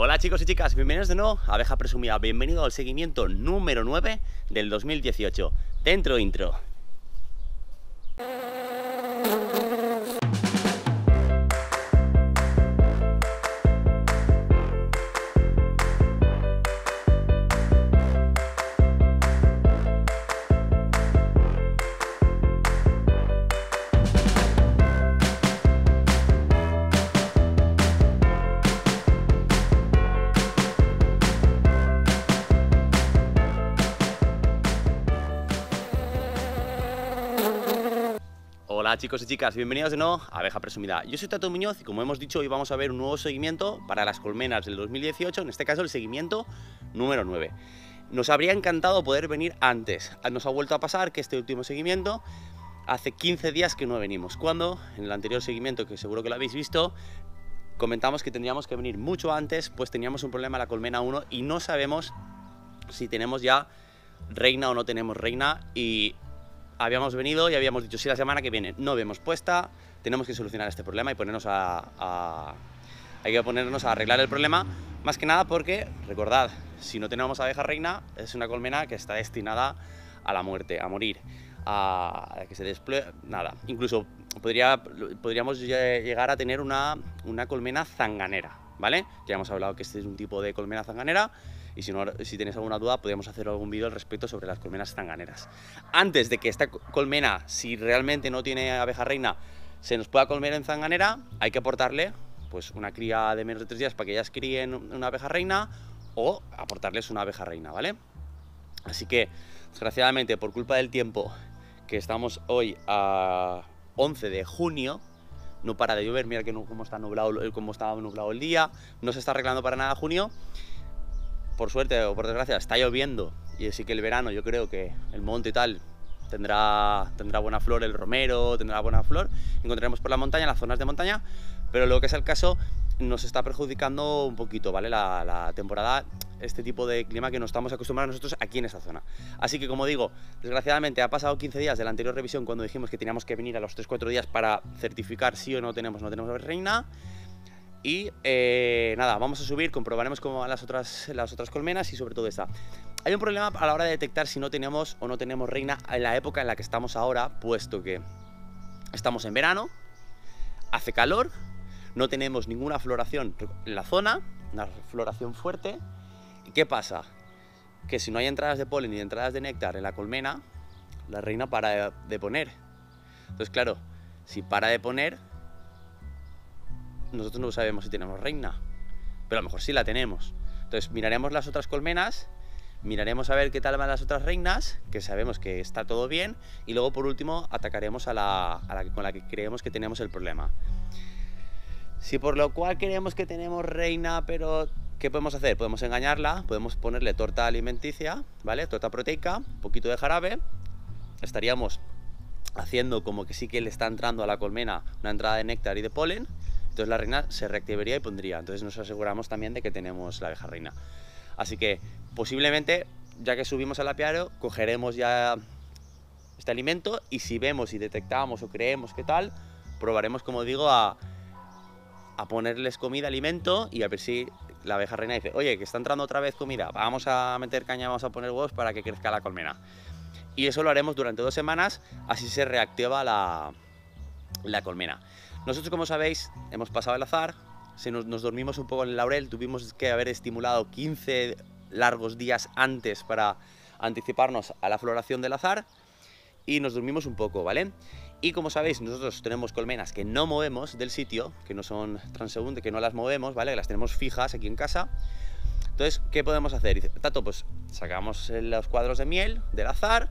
Hola chicos y chicas, bienvenidos de nuevo a Abeja Presumida, bienvenido al seguimiento número 9 del 2018. Dentro intro. Hola chicos y chicas, bienvenidos de nuevo a Abeja Presumida. Yo soy Tato Muñoz y como hemos dicho hoy vamos a ver un nuevo seguimiento para las colmenas del 2018, en este caso el seguimiento número 9. Nos habría encantado poder venir antes, nos ha vuelto a pasar que este último seguimiento hace 15 días que no venimos, cuando en el anterior seguimiento, que seguro que lo habéis visto, comentamos que tendríamos que venir mucho antes, pues teníamos un problema en la colmena 1 y no sabemos si tenemos ya reina o no tenemos reina y habíamos venido y habíamos dicho, si la semana que viene no vemos puesta, tenemos que solucionar este problema y ponernos a, hay que ponernos a arreglar el problema, más que nada porque, recordad, si no tenemos abeja reina, es una colmena que está destinada a la muerte, a morir, a, que se despliegue, nada, incluso podría, podríamos llegar a tener una, una colmena zanganera, ¿vale? Ya hemos hablado que este es un tipo de colmena zanganera, y si, no, si tenéis alguna duda podríamos hacer algún vídeo al respecto sobre las colmenas zanganeras. Antes de que esta colmena, si realmente no tiene abeja reina, se nos pueda colmer en zanganera, hay que aportarle pues una cría de menos de tres días para que ellas críen una abeja reina o aportarles una abeja reina, ¿vale? Así que, desgraciadamente, por culpa del tiempo que estamos hoy a 11 de junio, no para de llover, mira que no, cómo está nublado, cómo está nublado el día, no se está arreglando para nada junio, por suerte o por desgracia, está lloviendo y así que el verano yo creo que el monte y tal tendrá, tendrá buena flor, el romero tendrá buena flor, encontraremos por la montaña, las zonas de montaña, pero lo que es el caso nos está perjudicando un poquito, ¿vale? La, temporada, este tipo de clima que no estamos acostumbrados nosotros aquí en esta zona. Así que como digo, desgraciadamente ha pasado 15 días de la anterior revisión cuando dijimos que teníamos que venir a los 3-4 días para certificar si o no tenemos no tenemos reina. Y eh, nada, vamos a subir, comprobaremos cómo van las otras, las otras colmenas y sobre todo esta. Hay un problema a la hora de detectar si no tenemos o no tenemos reina en la época en la que estamos ahora, puesto que estamos en verano, hace calor, no tenemos ninguna floración en la zona, una floración fuerte. ¿Y qué pasa? Que si no hay entradas de polen ni entradas de néctar en la colmena, la reina para de poner. Entonces, claro, si para de poner, nosotros no sabemos si tenemos reina, pero a lo mejor sí la tenemos. Entonces miraremos las otras colmenas, miraremos a ver qué tal van las otras reinas, que sabemos que está todo bien, y luego por último atacaremos a la, con la que creemos que tenemos el problema. Si por lo cual creemos que tenemos reina, pero ¿qué podemos hacer? Podemos engañarla, podemos ponerle torta alimenticia, ¿vale? Torta proteica, un poquito de jarabe, estaríamos haciendo como que sí que le está entrando a la colmena una entrada de néctar y de polen, entonces la reina se reactivaría y pondría. Entonces nos aseguramos también de que tenemos la abeja reina. Así que posiblemente, ya que subimos al apiario, cogeremos ya este alimento y si vemos y detectamos o creemos que tal, probaremos, como digo, a, a ponerles comida, alimento y a ver si la abeja reina dice, oye, que está entrando otra vez comida, vamos a meter caña, vamos a poner huevos para que crezca la colmena. Y eso lo haremos durante dos semanas, así se reactiva la, la colmena. Nosotros, como sabéis, hemos pasado el azar, se nos, dormimos un poco en el laurel, tuvimos que haber estimulado 15 largos días antes para anticiparnos a la floración del azar y nos dormimos un poco, ¿vale? Y como sabéis, nosotros tenemos colmenas que no movemos del sitio, que no son transeúntes, que no las movemos, ¿vale? las tenemos fijas aquí en casa. Entonces, ¿qué podemos hacer? Tato, pues sacamos los cuadros de miel del azar,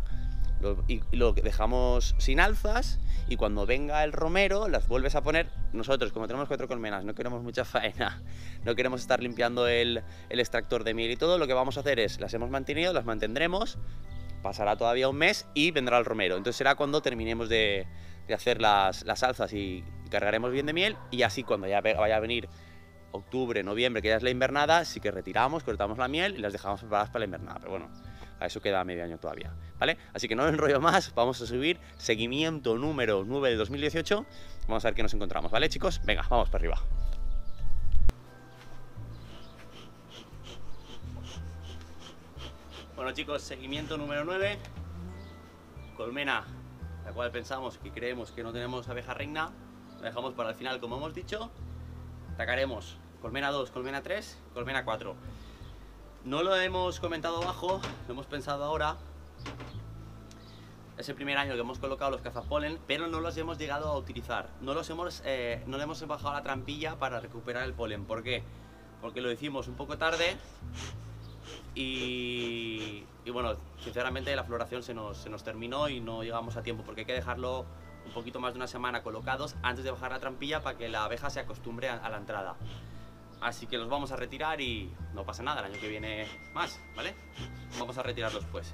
y lo dejamos sin alzas y cuando venga el romero las vuelves a poner. Nosotros, como tenemos cuatro colmenas, no queremos mucha faena, no queremos estar limpiando el, extractor de miel y todo, lo que vamos a hacer es, las hemos mantenido, las mantendremos, pasará todavía un mes y vendrá el romero. Entonces será cuando terminemos de, hacer las, las alzas y cargaremos bien de miel y así cuando ya vaya a venir octubre, noviembre, que ya es la invernada, sí que retiramos, cortamos la miel y las dejamos preparadas para la invernada. Pero bueno, a eso queda medio año todavía, ¿vale? Así que no me enrollo más, vamos a subir seguimiento número 9 de 2018, vamos a ver qué nos encontramos, ¿vale chicos? Venga, vamos para arriba. Bueno chicos, seguimiento número 9, colmena, la cual pensamos que creemos que no tenemos abeja reina, la dejamos para el final como hemos dicho, atacaremos colmena 2, colmena 3, colmena 4. No lo hemos comentado abajo, lo hemos pensado ahora. Es el primer año que hemos colocado los cazapolen, pero no los hemos llegado a utilizar. No los hemos, eh, no le hemos bajado la trampilla para recuperar el polen. ¿Por qué? Porque lo hicimos un poco tarde y, bueno, sinceramente la floración se nos, terminó y no llegamos a tiempo porque hay que dejarlo un poquito más de una semana colocados antes de bajar la trampilla para que la abeja se acostumbre a la entrada. Así que los vamos a retirar y no pasa nada, el año que viene más, ¿vale? Vamos a retirarlos pues.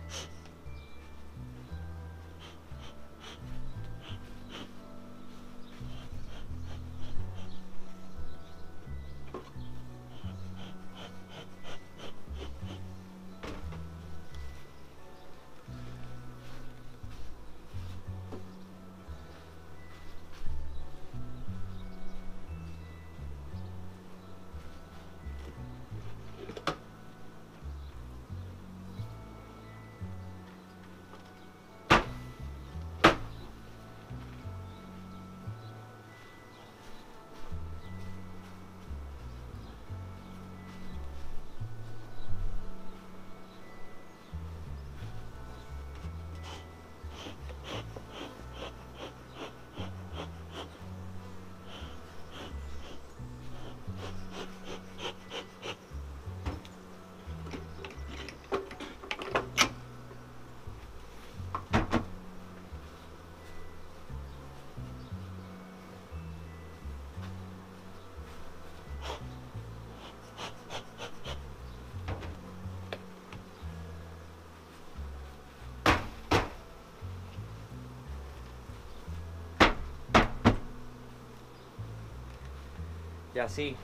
Y así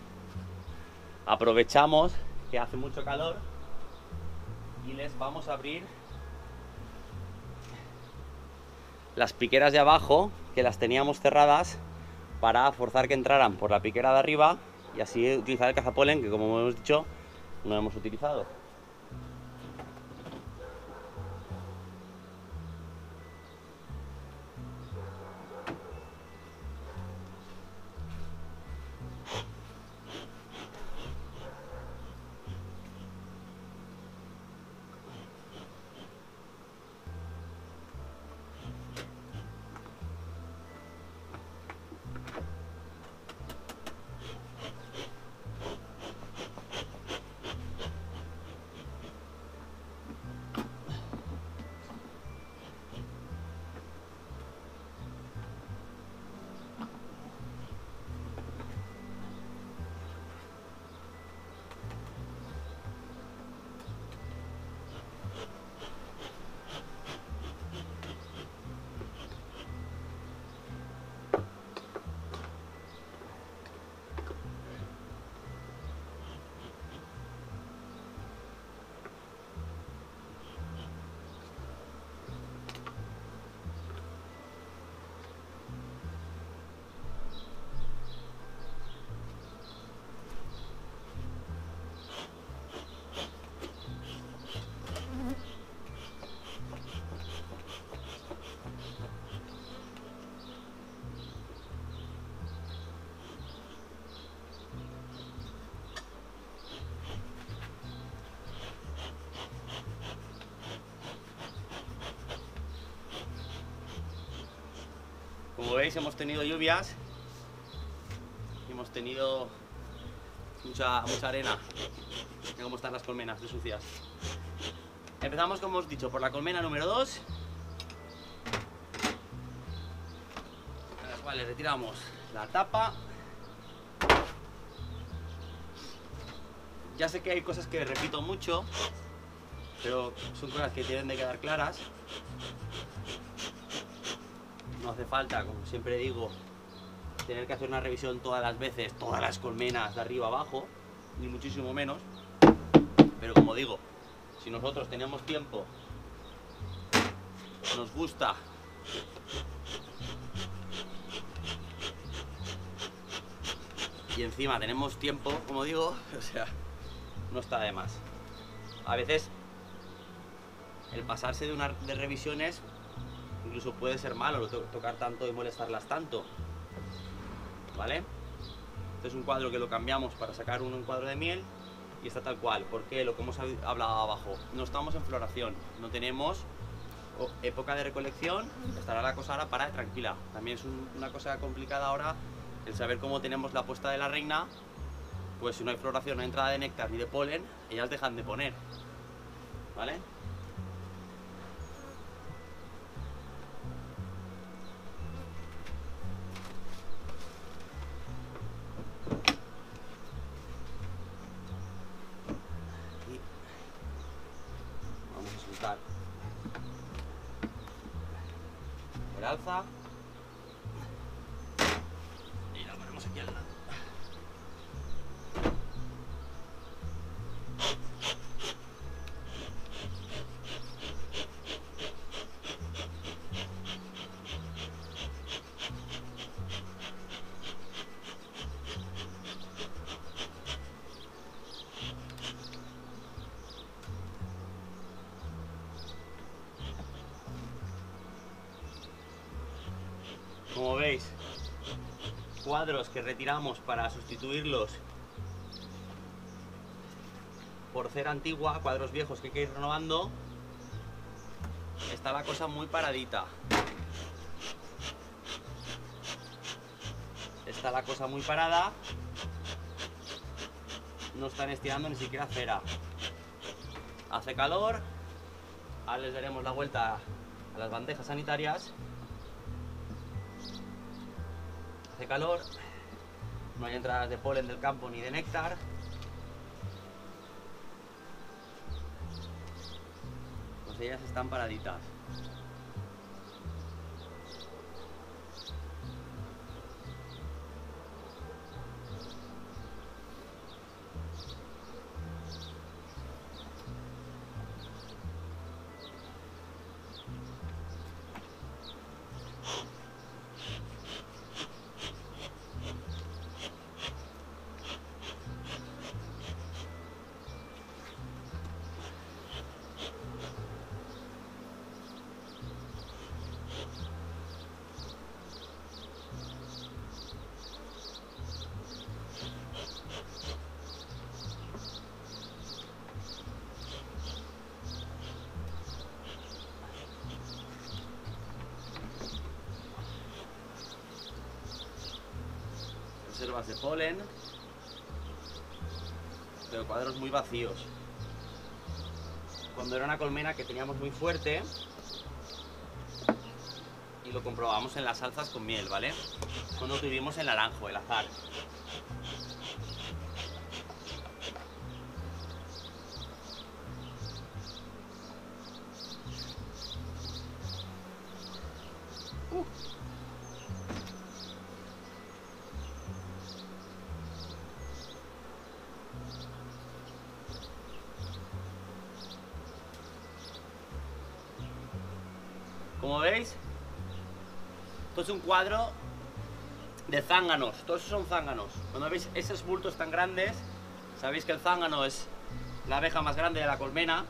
aprovechamos que hace mucho calor y les vamos a abrir las piqueras de abajo que las teníamos cerradas para forzar que entraran por la piquera de arriba y así utilizar el cazapolen que como hemos dicho no hemos utilizado. Veis hemos tenido lluvias y hemos tenido mucha, mucha arena. Mira cómo están las colmenas de sucias. Empezamos, como hemos dicho, por la colmena número 2. A la cual le retiramos la tapa. Ya sé que hay cosas que repito mucho, pero son cosas que tienen de quedar claras. No hace falta, como siempre digo, tener que hacer una revisión todas las veces, todas las colmenas de arriba abajo, ni muchísimo menos. Pero como digo, si nosotros tenemos tiempo, nos gusta y encima tenemos tiempo, como digo, o sea, no está de más. A veces el pasarse de una de revisiones incluso puede ser malo, tocar tanto y molestarlas tanto. ¿Vale? Este es un cuadro que lo cambiamos para sacar un cuadro de miel y está tal cual, porque lo que hemos hablado abajo, no estamos en floración, no tenemos época de recolección, estará la cosa ahora para tranquila. También es una cosa complicada ahora el saber cómo tenemos la puesta de la reina, pues si no hay floración, no hay entrada de néctar ni de polen, ellas dejan de poner. ¿Vale? Lado. Como veis, cuadros que retiramos para sustituirlos por cera antigua, cuadros viejos que hay que ir renovando, está la cosa muy paradita. Está la cosa muy parada, no están estirando ni siquiera cera. Hace calor, ahora les daremos la vuelta a las bandejas sanitarias calor, no hay entradas de polen del campo ni de néctar. Pues ellas están paraditas. De polen, pero cuadros muy vacíos. Cuando era una colmena que teníamos muy fuerte y lo comprobamos en las salsas con miel, ¿vale? Cuando tuvimos el naranjo, el azar. Cuadro de zánganos, todos son zánganos. Cuando veis esos bultos tan grandes, sabéis que el zángano es la abeja más grande de la colmena.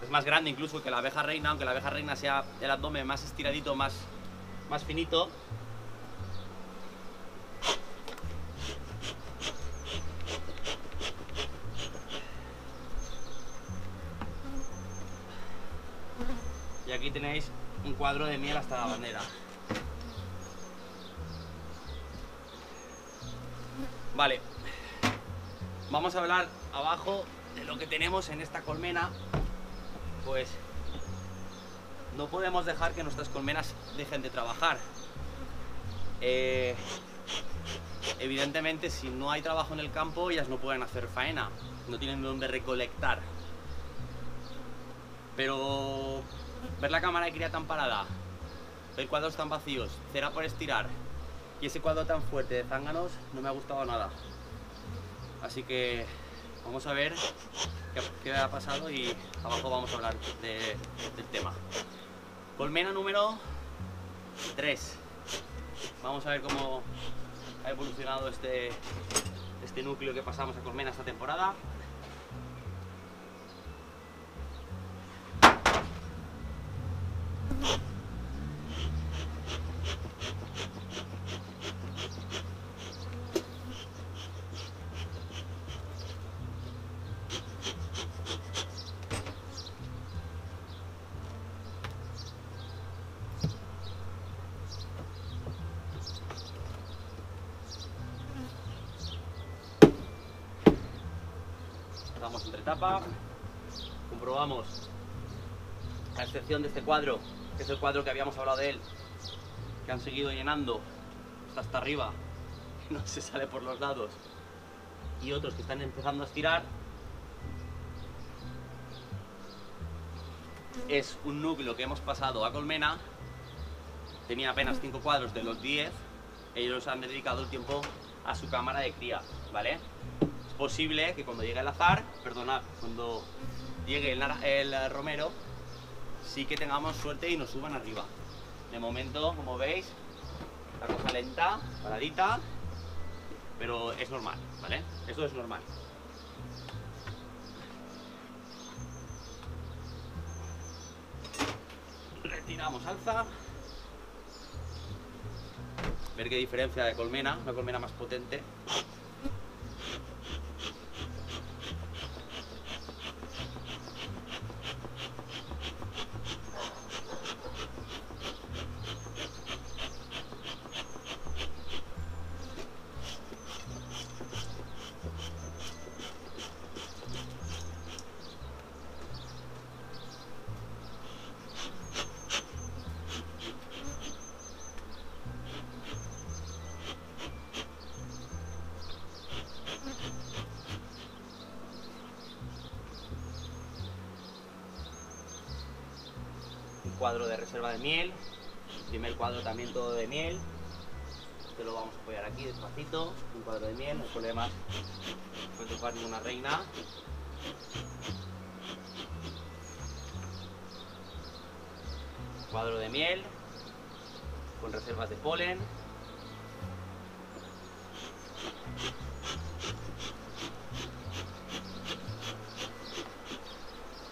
Es más grande incluso que la abeja reina, aunque la abeja reina sea el abdomen más estiradito, más, más finito. aquí tenéis un cuadro de miel hasta la bandera. Vale, vamos a hablar abajo de lo que tenemos en esta colmena. Pues no podemos dejar que nuestras colmenas dejen de trabajar. Eh, evidentemente, si no hay trabajo en el campo, ellas no pueden hacer faena, no tienen donde recolectar. Pero ver la cámara de cría tan parada, ver cuadros tan vacíos, cera por estirar y ese cuadro tan fuerte de zánganos no me ha gustado nada. Así que vamos a ver qué, ha pasado y abajo vamos a hablar del tema. Colmena número 3. Vamos a ver cómo ha evolucionado este, este núcleo que pasamos a colmena esta temporada. Damos entre tapa, comprobamos la excepción de este cuadro que es el cuadro que habíamos hablado de él, que han seguido llenando hasta, arriba, no se sale por los lados, y otros que están empezando a estirar, es un núcleo que hemos pasado a colmena, tenía apenas 5 cuadros de los 10, ellos han dedicado el tiempo a su cámara de cría, ¿vale? Es posible que cuando llegue el azar, perdonad, cuando llegue el, el romero, sí que tengamos suerte y nos suban arriba. De momento, como veis, la cosa lenta, paradita, pero es normal, ¿vale? Esto es normal. Retiramos alza. Ver qué diferencia de colmena, una colmena más potente. cuadro de de miel, primer cuadro también todo de miel, este lo vamos a apoyar aquí despacito, un cuadro de miel, no hay problemas, no tocar ninguna reina. Cuadro de miel, con reservas de polen.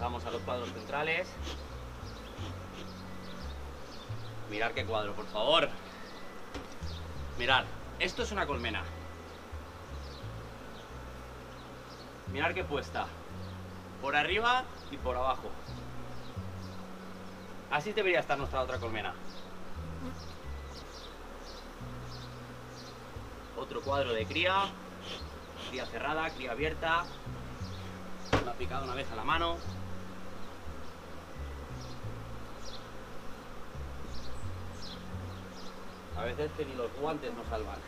Vamos a los cuadros centrales. Mirar qué cuadro, por favor. Mirad, esto es una colmena. Mirar qué puesta. Por arriba y por abajo. Así debería estar nuestra otra colmena. Otro cuadro de cría. Cría cerrada, cría abierta. Me ha picado una vez a la mano. A veces que ni los guantes nos salvan.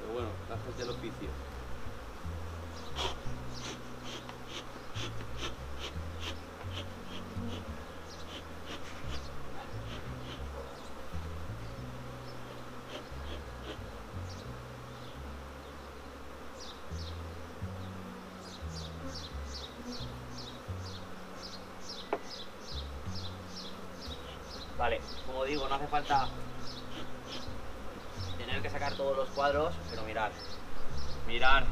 Pero bueno, gracias del oficio. Vale, como digo, no hace falta que sacar todos los cuadros, pero mirar, mirar.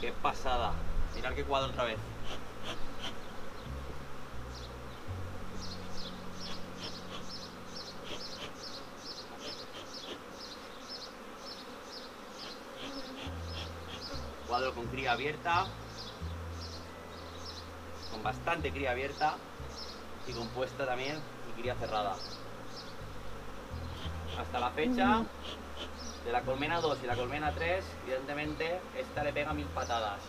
Qué pasada. Mirar qué cuadro otra vez. Cuadro con cría abierta. Con bastante cría abierta. Y compuesta también y cría cerrada hasta la fecha de la colmena 2 y la colmena 3, evidentemente esta le pega mil patadas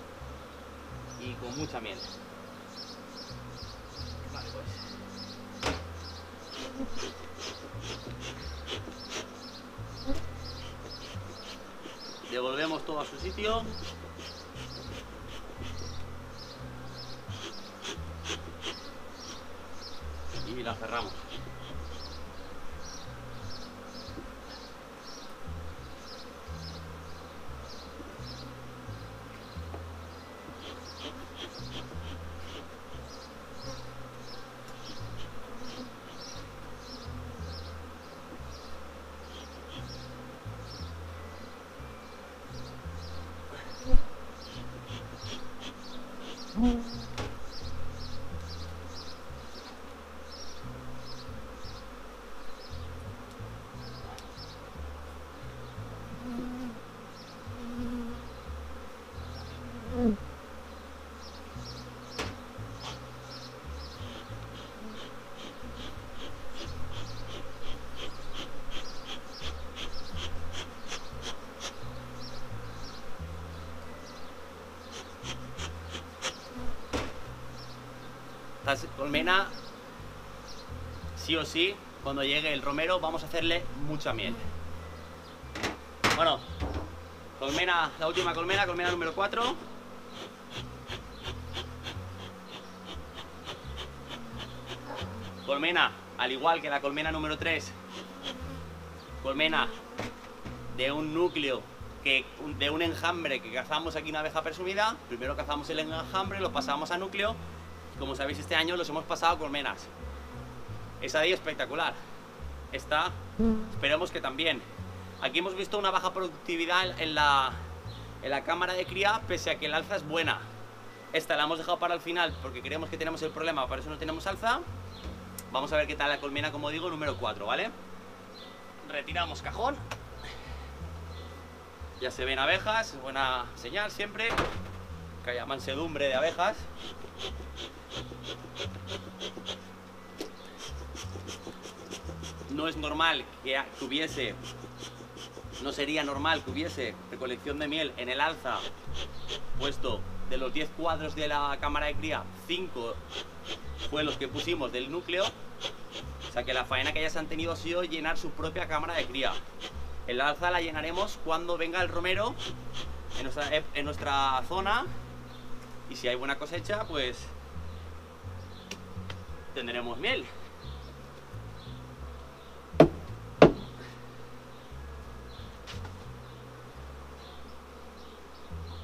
y con mucha miel. Vale, pues. Devolvemos todo a su sitio. Y la cerramos. Colmena, sí o sí, cuando llegue el romero vamos a hacerle mucha miel. Bueno, colmena, la última colmena, colmena número 4. Colmena, al igual que la colmena número 3, colmena de un núcleo que, de un enjambre que cazamos aquí una abeja presumida. Primero cazamos el enjambre, lo pasamos a núcleo. Como sabéis, este año los hemos pasado a colmenas. Esa día espectacular. Esta, esperemos que también. Aquí hemos visto una baja productividad en la, en la cámara de cría, pese a que el alza es buena. Esta la hemos dejado para el final porque creemos que tenemos el problema, por eso no tenemos alza. Vamos a ver qué tal la colmena, como digo, número 4, ¿vale? Retiramos cajón. Ya se ven abejas, buena señal siempre. Que haya mansedumbre de abejas. No es normal que tuviese, no sería normal que hubiese recolección de miel en el alza, puesto de los 10 cuadros de la cámara de cría, 5 fue los que pusimos del núcleo. O sea que la faena que ellas han tenido ha sido llenar su propia cámara de cría. El alza la llenaremos cuando venga el romero en nuestra, en nuestra zona y si hay buena cosecha, pues tendremos miel.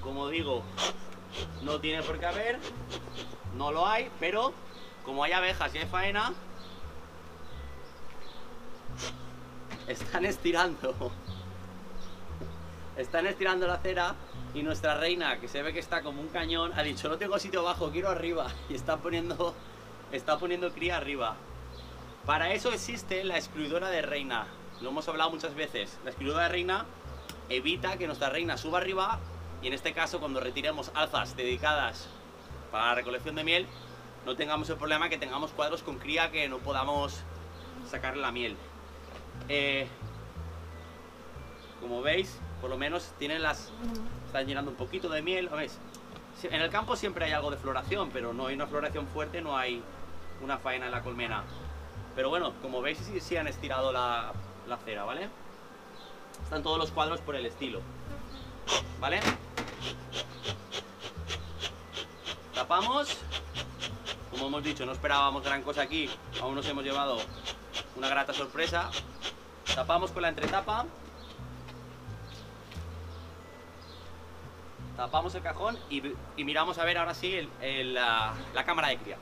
Como digo, no tiene por qué haber, no lo hay, pero como hay abejas y hay faena, están estirando. Están estirando la cera y nuestra reina, que se ve que está como un cañón, ha dicho, no tengo sitio abajo, quiero arriba. Y está poniendo, está poniendo cría arriba. Para eso existe la excluidora de reina. Lo hemos hablado muchas veces. La excluidora de reina evita que nuestra reina suba arriba y en este caso cuando retiremos alzas dedicadas para la recolección de miel no tengamos el problema que tengamos cuadros con cría que no podamos sacar la miel. Eh, como veis, por lo menos tienen las... Están llenando un poquito de miel. ¿Veis? En el campo siempre hay algo de floración, pero no hay una floración fuerte, no hay una faena en la colmena. Pero bueno, como veis, sí, sí han estirado la, la cera, ¿vale? Están todos los cuadros por el estilo. ¿Vale? Tapamos. Como hemos dicho, no esperábamos gran cosa aquí. Aún nos hemos llevado una grata sorpresa. Tapamos con la entretapa. Tapamos el cajón y, miramos a ver ahora sí la, cámara de cría.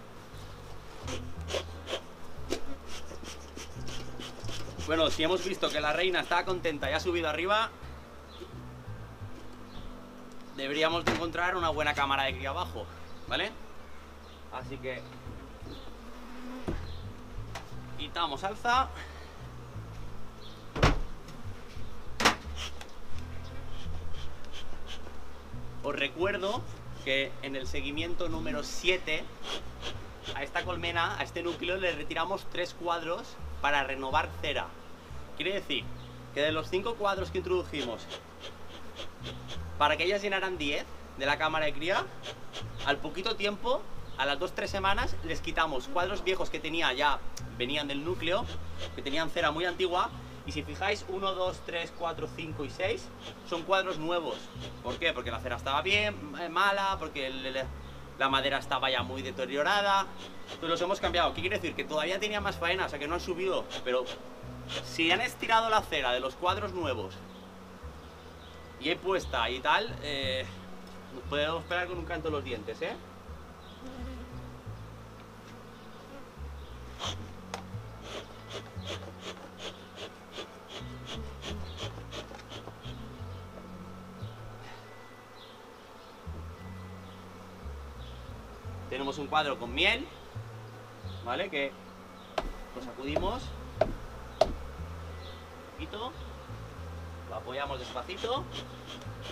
Bueno, si hemos visto que la reina está contenta y ha subido arriba, deberíamos de encontrar una buena cámara de cría abajo, ¿vale? Así que quitamos alza. Os recuerdo que en el seguimiento número 7 a esta colmena, a este núcleo, le retiramos tres cuadros para renovar cera. Quiere decir que de los cinco cuadros que introdujimos, para que ellas llenaran 10 de la cámara de cría, al poquito tiempo a las 2-3 semanas les quitamos cuadros viejos que tenía ya, venían del núcleo, que tenían cera muy antigua, y si fijáis, 1, 2, 3, 4, 5 y 6 son cuadros nuevos. ¿Por qué? Porque la cera estaba bien, eh, mala, porque la madera estaba ya muy deteriorada. Entonces los hemos cambiado. ¿Qué quiere decir? Que todavía tenía más faena, o sea que no han subido. Pero si han estirado la cera de los cuadros nuevos y he puesta y tal, eh, nos podemos esperar con un canto los dientes, ¿eh? Tenemos un cuadro con miel, ¿vale? Que lo sacudimos, poquito, lo apoyamos despacito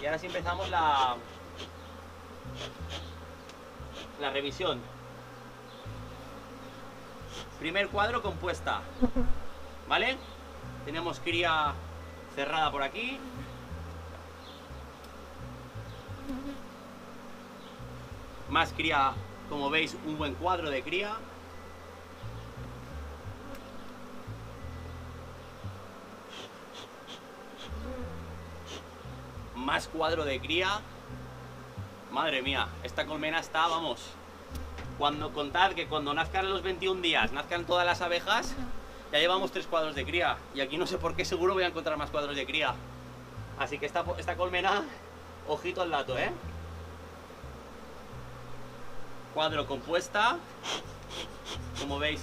y ahora sí empezamos la, la revisión. Primer cuadro compuesta, ¿vale? Tenemos cría cerrada por aquí. Más cría Como veis, un buen cuadro de cría. Más cuadro de cría. Madre mía, esta colmena está, vamos. Cuando contad que cuando nazcan los 21 días, nazcan todas las abejas, ya llevamos tres cuadros de cría. Y aquí no sé por qué seguro voy a encontrar más cuadros de cría. Así que esta, esta colmena, ojito al dato, ¿eh? Cuadro compuesta. Como veis,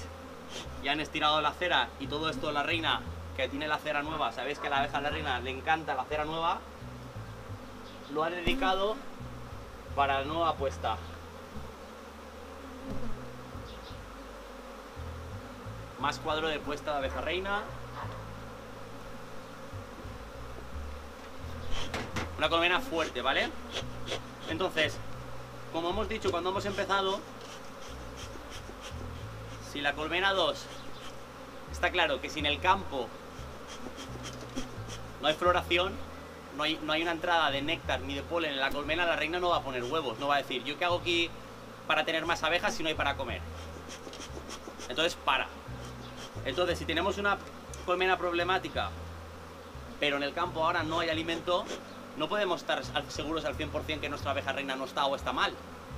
ya han estirado la cera y todo esto la reina que tiene la cera nueva. Sabéis que a la abeja de la reina le encanta la cera nueva. Lo ha dedicado para la nueva puesta. Más cuadro de puesta de abeja reina. Una colmena fuerte, ¿vale? Entonces, como hemos dicho cuando hemos empezado, si la colmena 2 está claro que sin el campo no hay floración, no hay, no hay una entrada de néctar ni de polen en la colmena, la reina no va a poner huevos, no va a decir, ¿yo qué hago aquí para tener más abejas si no hay para comer? Entonces para. Entonces, si tenemos una colmena problemática, pero en el campo ahora no hay alimento, no podemos estar seguros al 100% que nuestra abeja reina no está o está mal.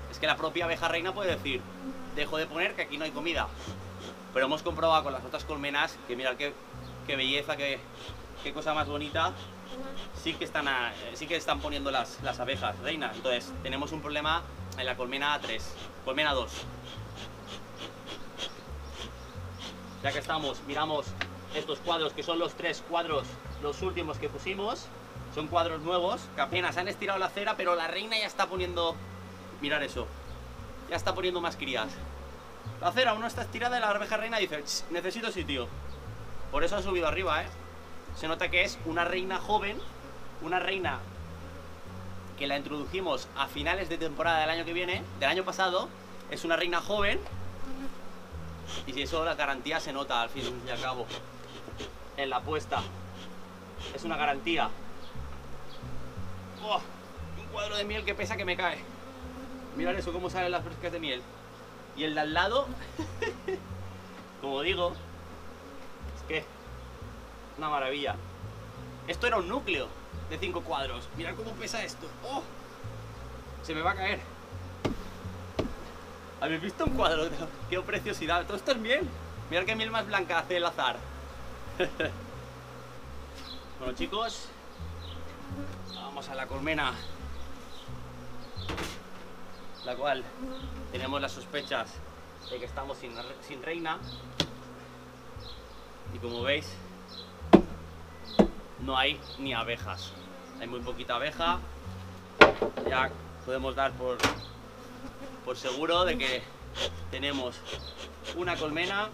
Es que la propia abeja reina puede decir, dejo de poner que aquí no hay comida. Pero hemos comprobado con las otras colmenas que mirad qué, qué belleza, qué, qué, cosa más bonita. Sí que están, sí que están poniendo las, las abejas reina. Entonces, tenemos un problema en la colmena 3, colmena 2. ya que estamos, miramos estos cuadros que son los tres cuadros, los últimos que pusimos. Son cuadros nuevos que apenas han estirado la cera, pero la reina ya está poniendo... Mirar eso. Ya está poniendo más crías. La cera aún no está estirada y la abeja reina dice, necesito sitio. Por eso ha subido arriba, ¿eh? Se nota que es una reina joven, una reina que la introdujimos a finales de temporada del año que viene, del año pasado. Es una reina joven y si eso la garantía se nota al fin y al cabo en la apuesta. Es una garantía. Oh, un cuadro de miel que pesa que me cae. Mirad eso, cómo salen las frescas de miel. Y el de al lado, como digo, es que una maravilla. Esto era un núcleo de cinco cuadros. Mirad cómo pesa esto. Oh, se me va a caer. ¿Habéis visto un cuadro? ¡Qué preciosidad! Todo esto es miel. Mirad qué miel más blanca hace el azar. bueno, chicos, vamos a la colmena. La cual tenemos las sospechas de que estamos sin, reina. Y como veis, no hay ni abejas. Hay muy poquita abeja. Ya podemos dar por por seguro de que tenemos una colmena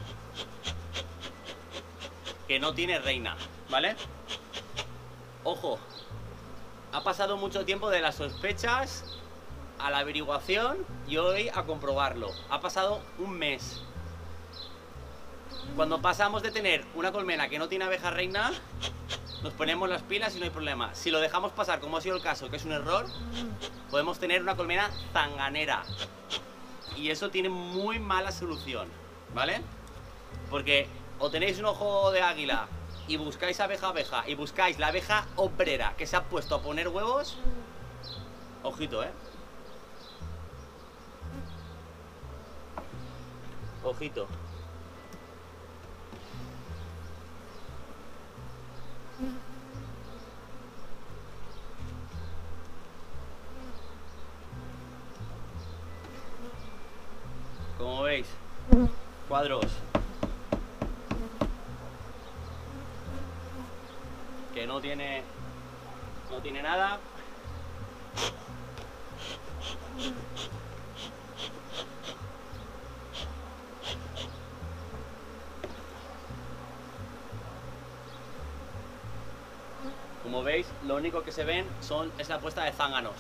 que no tiene reina, ¿vale? Ojo, ha pasado mucho tiempo de las sospechas a la averiguación y hoy a comprobarlo. Ha pasado un mes. Cuando pasamos de tener una colmena que no tiene abeja reina, nos ponemos las pilas y no hay problema. Si lo dejamos pasar, como ha sido el caso, que es un error, podemos tener una colmena zanganera. Y eso tiene muy mala solución, ¿vale? Porque o tenéis un ojo de águila y buscáis abeja abeja y buscáis la abeja obrera que se ha puesto a poner huevos, ojito, ¿eh? Ojito. Como veis, cuadros que no tiene no tiene nada Como veis, lo único que se ven son, es la puesta de zánganos.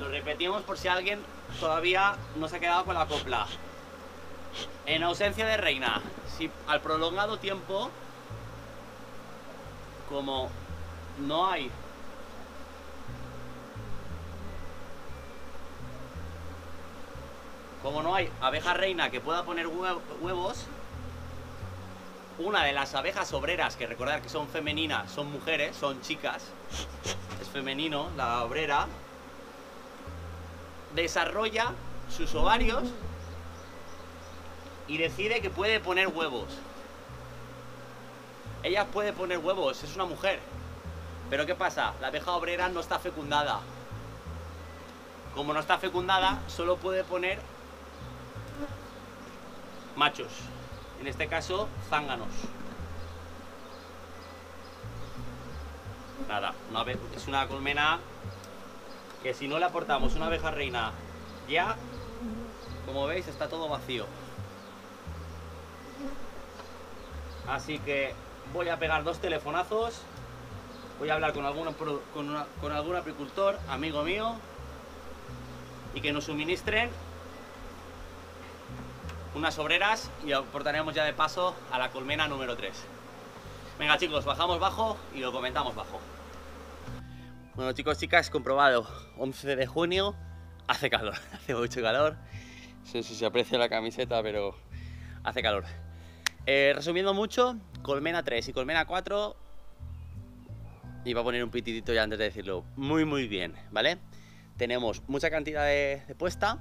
Lo repetimos por si alguien todavía no se ha quedado con la copla. En ausencia de reina, si al prolongado tiempo, como no hay como no hay abeja reina que pueda poner huevos, una de las abejas obreras, que recordar que son femeninas, son mujeres, son chicas, es femenino, la obrera, desarrolla sus ovarios y decide que puede poner huevos. Ella puede poner huevos, es una mujer. Pero ¿qué pasa? La abeja obrera no está fecundada. Como no está fecundada, solo puede poner machos. En este caso, zánganos. Nada, es una colmena que si no le aportamos una abeja reina ya, como veis, está todo vacío. Así que voy a pegar dos telefonazos. Voy a hablar con, algún, con, con algún apicultor, amigo mío, y que nos suministren unas obreras y aportaremos ya de paso a la colmena número 3. Venga chicos, bajamos bajo y lo comentamos bajo. Bueno chicos, chicas, comprobado, 11 de junio, hace calor, hace mucho calor. No sé si se aprecia la camiseta, pero hace calor. Eh, resumiendo mucho, colmena 3 y colmena 4, y va a poner un pitidito ya antes de decirlo, muy muy bien, ¿vale? Tenemos mucha cantidad de, puesta,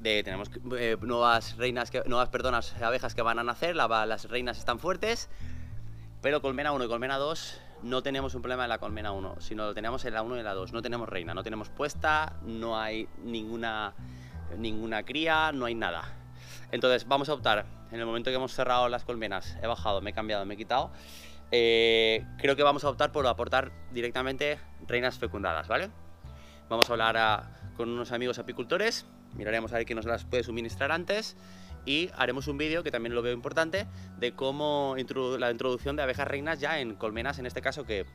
de, tenemos eh, nuevas reinas, que, nuevas abejas que van a nacer, las reinas están fuertes, pero colmena 1 y colmena 2 no tenemos un problema en la colmena 1, sino lo tenemos en la 1 y la 2, no tenemos reina, no tenemos puesta, no hay ninguna, ninguna cría, no hay nada. Entonces vamos a optar, en el momento que hemos cerrado las colmenas, he bajado, me he cambiado, me he quitado, eh, creo que vamos a optar por aportar directamente reinas fecundadas, ¿vale? Vamos a hablar con unos amigos apicultores, miraremos a ver quién nos las puede suministrar antes. Y haremos un vídeo que también lo veo importante de cómo la introducción de abejas reinas ya en colmenas, en este caso que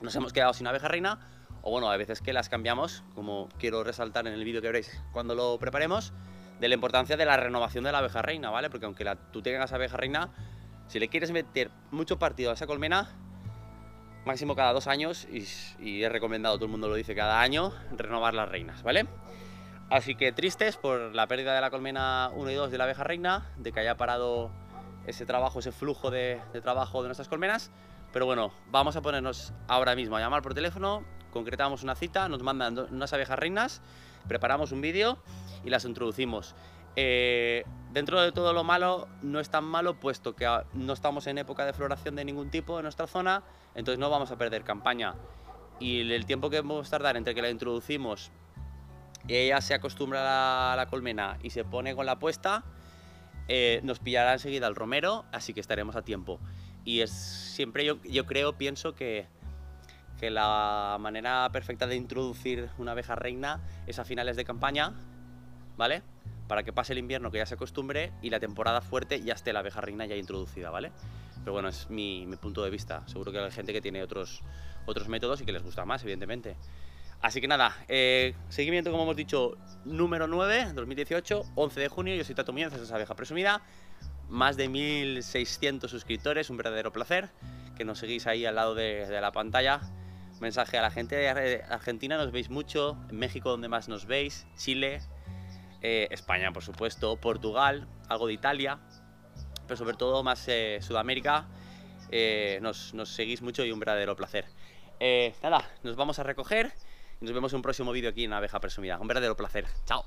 nos hemos quedado sin abeja reina. O bueno, a veces que las cambiamos, como quiero resaltar en el vídeo que veréis cuando lo preparemos, de la importancia de la renovación de la abeja reina, ¿vale? Porque aunque la, tú tengas abeja reina, si le quieres meter mucho partido a esa colmena, máximo cada dos años, y, y recomendado, todo el mundo lo dice, cada año, renovar las reinas, ¿vale? Así que tristes por la pérdida de la colmena 1 y 2 de la abeja reina, de que haya parado ese trabajo, ese flujo de, de trabajo de nuestras colmenas, pero bueno, vamos a ponernos ahora mismo a llamar por teléfono, concretamos una cita, nos mandan unas abejas reinas, preparamos un vídeo y las introducimos. Eh, dentro de todo lo malo, no es tan malo puesto que no estamos en época de floración de ningún tipo en nuestra zona, entonces no vamos a perder campaña. Y el tiempo que vamos a tardar entre que la introducimos y ella se acostumbra a la, colmena y se pone con la puesta, eh, nos pillará enseguida el romero, así que estaremos a tiempo. Y es siempre yo, yo creo, pienso que, que la manera perfecta de introducir una abeja reina es a finales de campaña, ¿vale? Para que pase el invierno, que ya se acostumbre, y la temporada fuerte ya esté la abeja reina ya introducida, ¿vale? Pero bueno, es mi, punto de vista. Seguro que hay gente que tiene otros, otros métodos y que les gusta más, evidentemente. Así que nada, eh, seguimiento, como hemos dicho, número 9, 2018, 11 de junio. Yo soy Tato esa es abeja presumida. Más de 1600 suscriptores, un verdadero placer que nos seguís ahí al lado de, la pantalla mensaje a la gente de Argentina, nos veis mucho, México donde más nos veis, Chile, eh, España por supuesto, Portugal, algo de Italia, pero sobre todo más eh, Sudamérica, eh, nos, nos, seguís mucho y un verdadero placer. nada, nos vamos a recoger y nos vemos en un próximo vídeo aquí en Abeja Presumida. Un verdadero placer. Chao.